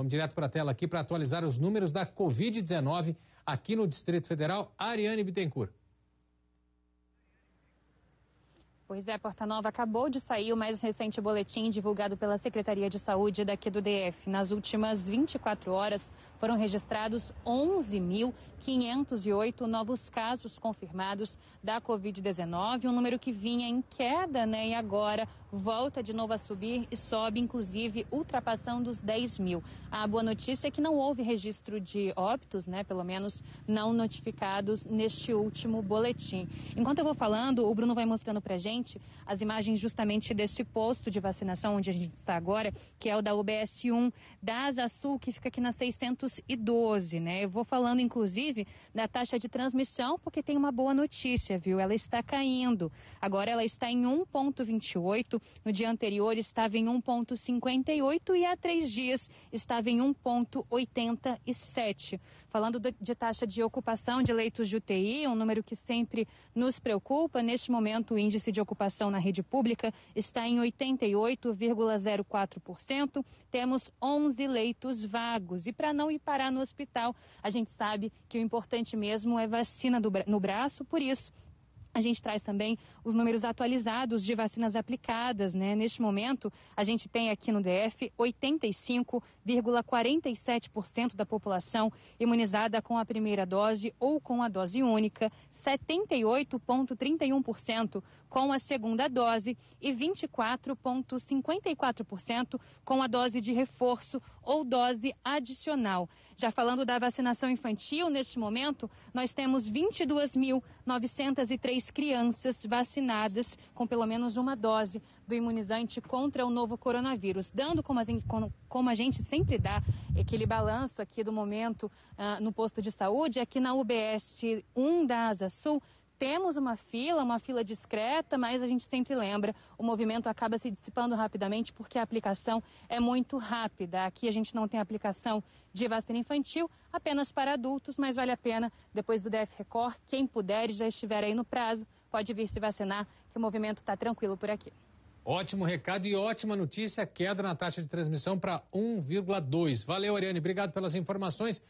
Vamos direto para a tela aqui para atualizar os números da Covid-19 aqui no Distrito Federal. Ariane Bittencourt. Pois é, Porta Nova acabou de sair o mais recente boletim divulgado pela Secretaria de Saúde daqui do DF. Nas últimas 24 horas, foram registrados 11.508 novos casos confirmados da Covid-19, um número que vinha em queda, né? E agora volta de novo a subir e sobe, inclusive, ultrapassando os 10 mil. A boa notícia é que não houve registro de óbitos, né? Pelo menos não notificados neste último boletim. Enquanto eu vou falando, o Bruno vai mostrando pra gente as imagens justamente desse posto de vacinação onde a gente está agora, que é o da UBS 1 da Asa Sul, que fica aqui na 600 212, né? Eu vou falando, inclusive, da taxa de transmissão, porque tem uma boa notícia, viu? Ela está caindo. Agora ela está em 1,28. No dia anterior estava em 1,58 e há três dias estava em 1,87. Falando de taxa de ocupação de leitos de UTI, um número que sempre nos preocupa, neste momento o índice de ocupação na rede pública está em 88,04%. Temos 11 leitos vagos. E para não ir parar no hospital, a gente sabe que o importante mesmo é vacina no braço, por isso a gente traz também os números atualizados de vacinas aplicadas, né? Neste momento, a gente tem aqui no DF 85,47% da população imunizada com a primeira dose ou com a dose única, 78,31% com a segunda dose e 24,54% com a dose de reforço ou dose adicional. Já falando da vacinação infantil, neste momento, nós temos 22.903 crianças vacinadas com pelo menos uma dose do imunizante contra o novo coronavírus, dando como a gente, como a gente sempre dá aquele balanço aqui do momento uh, no posto de saúde, aqui na UBS 1 da Asa Sul, temos uma fila, uma fila discreta, mas a gente sempre lembra, o movimento acaba se dissipando rapidamente porque a aplicação é muito rápida. Aqui a gente não tem aplicação de vacina infantil, apenas para adultos, mas vale a pena, depois do DF Record, quem puder e já estiver aí no prazo, pode vir se vacinar, que o movimento está tranquilo por aqui. Ótimo recado e ótima notícia, queda na taxa de transmissão para 1,2. Valeu, Ariane, obrigado pelas informações.